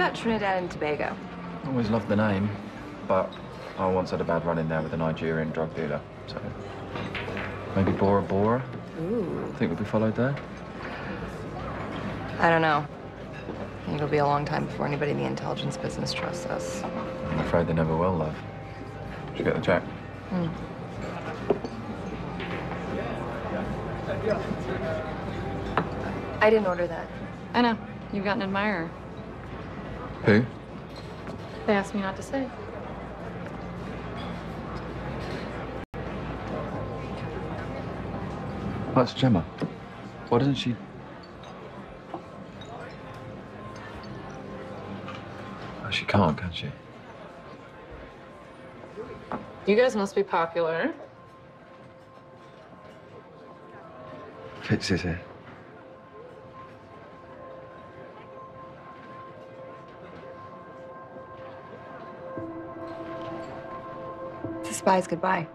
about Trinidad and Tobago? Always loved the name, but I once had a bad run in there with a Nigerian drug dealer, so maybe Bora Bora. Ooh. Think we'll be followed there? I don't know. I think it'll be a long time before anybody in the intelligence business trusts us. I'm afraid they never will, love. Did you get the check? Mm. I didn't order that. I know. You've got an admirer. Who? They asked me not to say. That's Jemma. Why doesn't she... Oh, she can't, can she? You guys must be popular. Fitz is here. Spy's goodbye.